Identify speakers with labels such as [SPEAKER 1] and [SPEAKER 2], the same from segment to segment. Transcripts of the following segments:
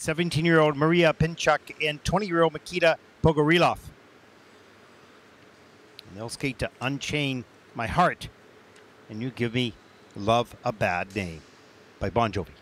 [SPEAKER 1] 17-year-old Maria Pinchuk and 20-year-old Mykyta Pogorielov. And they'll skate to Unchain My Heart and You Give Me Love a Bad Name by Bon Jovi.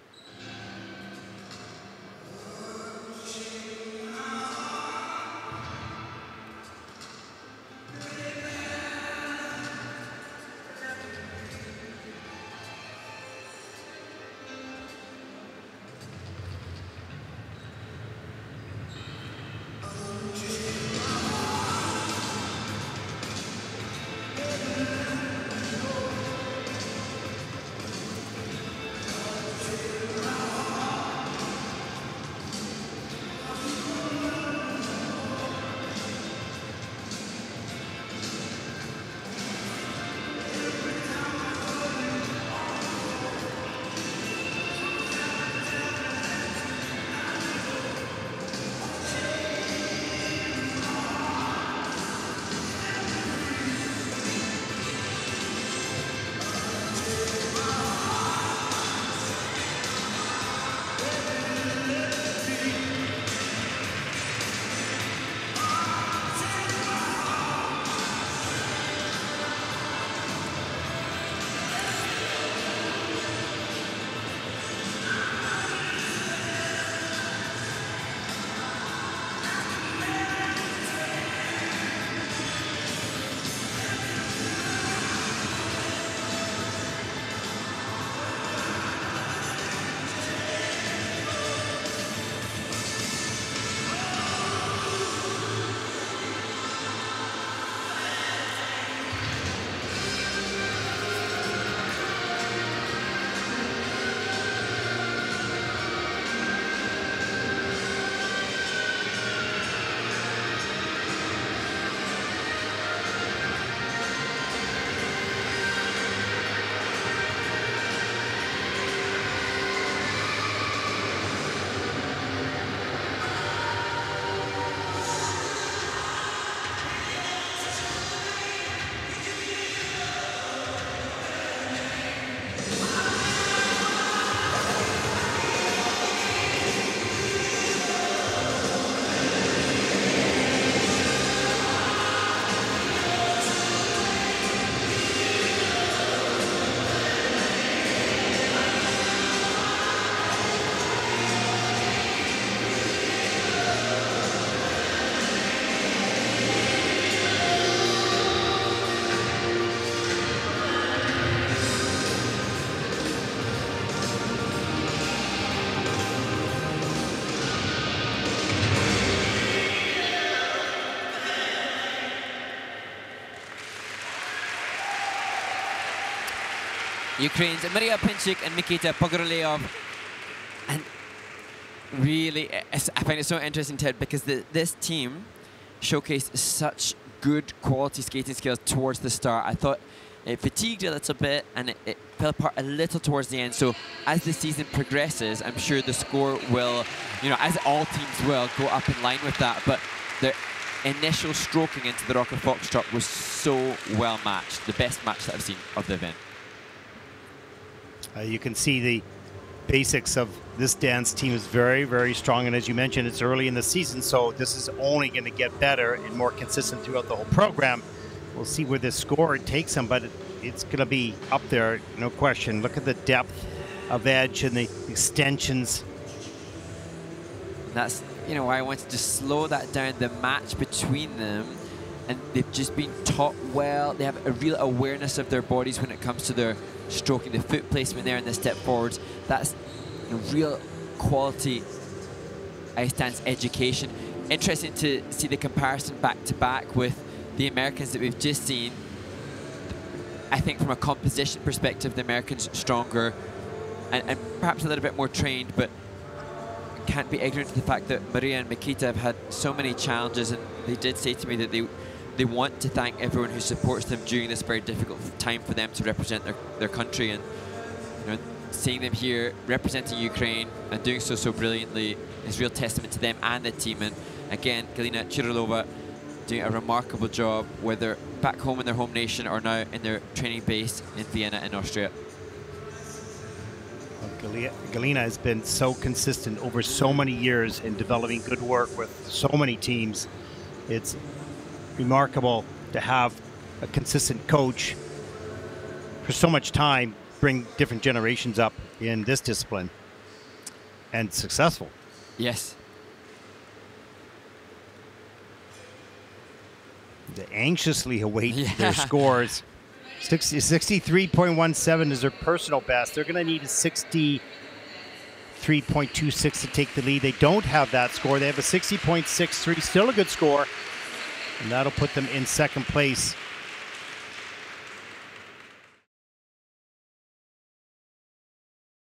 [SPEAKER 2] Ukraine's Maria Pinchuk and Mykyta Pogorielov. And really, I find it so interesting, Ted, because the, this team showcased such good quality skating skills towards the start. I thought it fatigued a little bit and it, it, fell apart a little towards the end. So as the season progresses, I'm sure the score will, you know, as all teams will, go up in line with that. But the initial stroking into the Rocker Foxtrot was so well matched, the best match that I've seen of the event.
[SPEAKER 1] Uh, you can see the basics of this dance team is very, very strong. And as you mentioned, it's early in the season, so this is only going to get better and more consistent throughout the whole program. We'll see where this score takes them, but it, it's going to be up there, no question. Look at the depth of edge and the extensions.
[SPEAKER 2] That's you know why I wanted to slow that down. The match between them, and they've just been taught well. They have a real awareness of their bodies when it comes to their stroking, the foot placement there and the step forwards. That's real quality ice dance education. Interesting to see the comparison back to back with the Americans that we've just seen. I think from a composition perspective, the Americans stronger and, and perhaps a little bit more trained, but can't be ignorant to the fact that Maria and Mykyta have had so many challenges and they did say to me that they they want to thank everyone who supports them during this very difficult time for them to represent their, their country and you know, seeing them here representing Ukraine and doing so so brilliantly is real testament to them and the team and again Galina Churilova doing a remarkable job whether back home in their home nation or now in their training base in Vienna in Austria.
[SPEAKER 1] Galina has been so consistent over so many years in developing good work with so many teams. It's remarkable to have a consistent coach for so much time bring different generations up in this discipline and successful.
[SPEAKER 2] Yes.
[SPEAKER 1] They anxiously await
[SPEAKER 2] Yeah.
[SPEAKER 1] their scores. 60, 63.17 is their personal best. They're going to need a 63.26 to take the lead. They don't have that score. They have a 60.63, still a good score. And that'll put them in second place